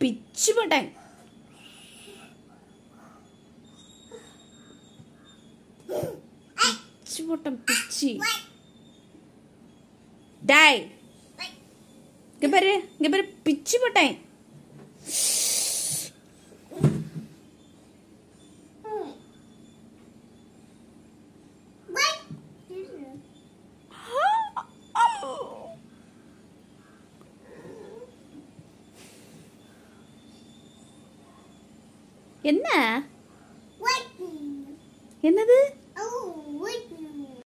പിച്ചുപൊട്ടൻ പിച്ചുപൊട്ടൻ പിച്ചി ഡായ്. ഇങ്ങനെ പേര് ഇങ്ങനെ പേര് പിച്ചുപൊട്ടൻ என்ன? என்னது?